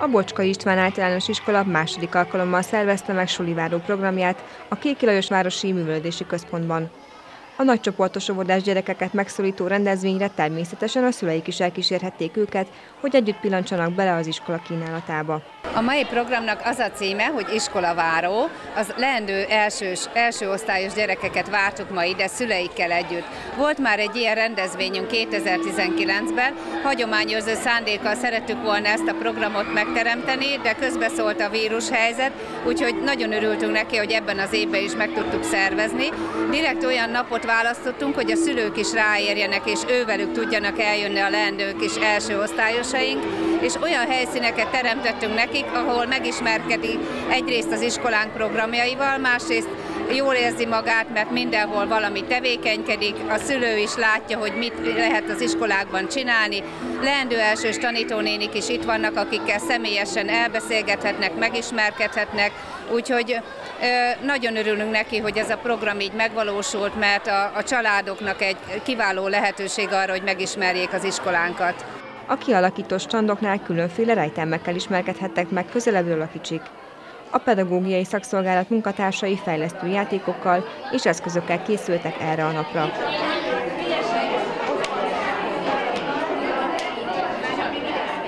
A Bocska István általános iskola második alkalommal szervezte meg suliváró programját a Kéki Lajos Városi Művelődési Központban. A nagycsoportos óvodás gyerekeket megszólító rendezvényre természetesen a szüleik is elkísérhették őket, hogy együtt pillancsanak bele az iskola kínálatába. A mai programnak az a címe, hogy iskolaváró, az leendő elsős, első osztályos gyerekeket vártuk ma ide szüleikkel együtt. Volt már egy ilyen rendezvényünk 2019-ben, hagyományőrző szándékkal szerettük volna ezt a programot megteremteni, de közbeszólt a vírushelyzet, úgyhogy nagyon örültünk neki, hogy ebben az évben is meg tudtuk szervezni. Direkt olyan napot választottunk, hogy a szülők is ráérjenek, és ővelük tudjanak eljönni a leendők és első osztályosaink, és olyan helyszíneket teremtettünk nekik, ahol megismerkedik egyrészt az iskolánk programjaival, másrészt jól érzi magát, mert mindenhol valami tevékenykedik, a szülő is látja, hogy mit lehet az iskolákban csinálni. Leendő elsős tanítónénik is itt vannak, akikkel személyesen elbeszélgethetnek, megismerkedhetnek, úgyhogy nagyon örülünk neki, hogy ez a program így megvalósult, mert a, a családoknak egy kiváló lehetőség arra, hogy megismerjék az iskolánkat. A kialakító standoknál különféle rejtelmekkel ismerkedhettek meg közelebbről a kicsik. A pedagógiai szakszolgálat munkatársai fejlesztő játékokkal és eszközökkel készültek erre a napra.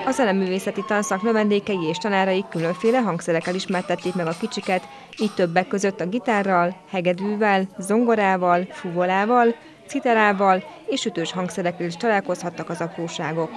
A zeneművészeti tanszak növendékei és tanárai különféle hangszerekkel ismertették meg a kicsiket, így többek között a gitárral, hegedűvel, zongorával, fuvolával, citerával és ütős hangszerekkel is találkozhattak az apróságok.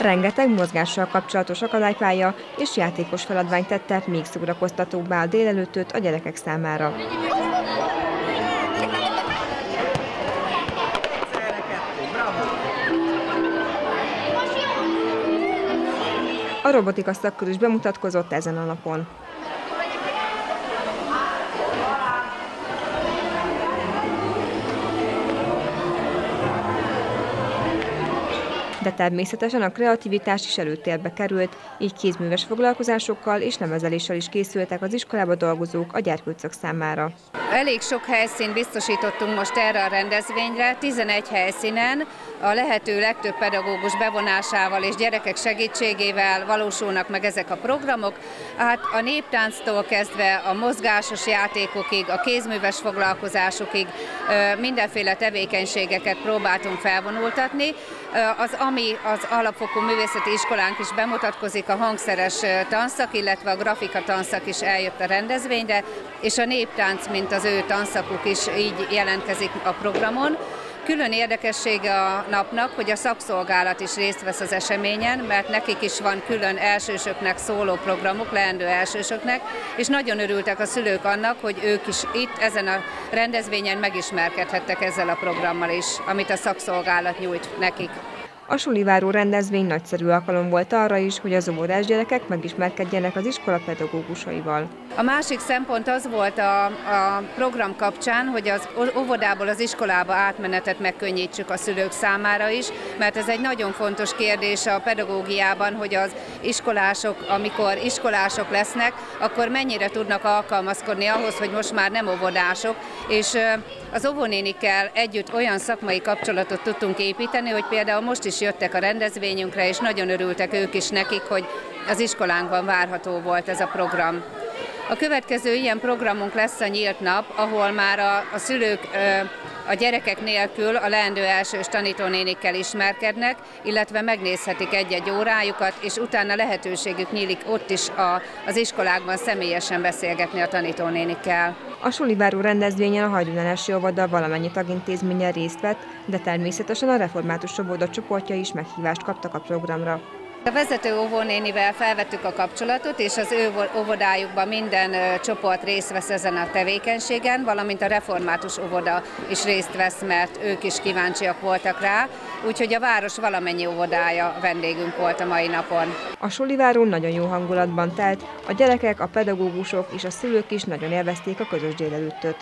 Rengeteg mozgással kapcsolatos akadálypálya és játékos feladvány tette még szórakoztatóbbá a délelőttöt a gyerekek számára. A robotika szakkör is bemutatkozott ezen a napon. De természetesen a kreativitás is előtérbe került, így kézműves foglalkozásokkal és nevezeléssel is készültek az iskolába dolgozók a gyerkőcök számára. Elég sok helyszínt biztosítottunk most erre a rendezvényre, 11 helyszínen a lehető legtöbb pedagógus bevonásával és gyerekek segítségével valósulnak meg ezek a programok. Hát a néptánctól kezdve a mozgásos játékokig, a kézműves foglalkozásokig mindenféle tevékenységeket próbáltunk felvonultatni. Az AMI, az Alapfokú Művészeti Iskolánk is bemutatkozik, a hangszeres tanszak, illetve a grafika tanszak is eljött a rendezvényre, és a néptánc, mint az ő tanszakuk is így jelentkezik a programon. Külön érdekessége a napnak, hogy a szakszolgálat is részt vesz az eseményen, mert nekik is van külön elsősöknek szóló programok, leendő elsősöknek, és nagyon örültek a szülők annak, hogy ők is itt ezen a rendezvényen megismerkedhettek ezzel a programmal is, amit a szakszolgálat nyújt nekik. A suliváró rendezvény nagyszerű alkalom volt arra is, hogy az óvodás gyerekek megismerkedjenek az iskola pedagógusaival. A másik szempont az volt a, a program kapcsán, hogy az óvodából az iskolába átmenetet megkönnyítsük a szülők számára is, mert ez egy nagyon fontos kérdés a pedagógiában, hogy az iskolások, amikor iskolások lesznek, akkor mennyire tudnak alkalmazkodni ahhoz, hogy most már nem óvodások, és az óvónénikkel együtt olyan szakmai kapcsolatot tudtunk építeni, hogy például most is jöttek a rendezvényünkre, és nagyon örültek ők is nekik, hogy az iskolánkban várható volt ez a program. A következő ilyen programunk lesz a nyílt nap, ahol már a, a szülők a gyerekek nélkül a leendő elsős tanítónénikkel ismerkednek, illetve megnézhetik egy-egy órájukat, és utána lehetőségük nyílik ott is a, az iskolákban személyesen beszélgetni a tanítónénikkel. A Sulibáró rendezvényen a Hagyunási Óvoda valamennyi tagintézménye részt vett, de természetesen a református óvoda csoportja is meghívást kaptak a programra. A vezető óvónénivel felvettük a kapcsolatot, és az ő óvodájukban minden csoport részt vesz ezen a tevékenységen, valamint a református óvoda is részt vesz, mert ők is kíváncsiak voltak rá, úgyhogy a város valamennyi óvodája vendégünk volt a mai napon. A Solivárón nagyon jó hangulatban telt, a gyerekek, a pedagógusok és a szülők is nagyon élvezték a közös délelőttöt.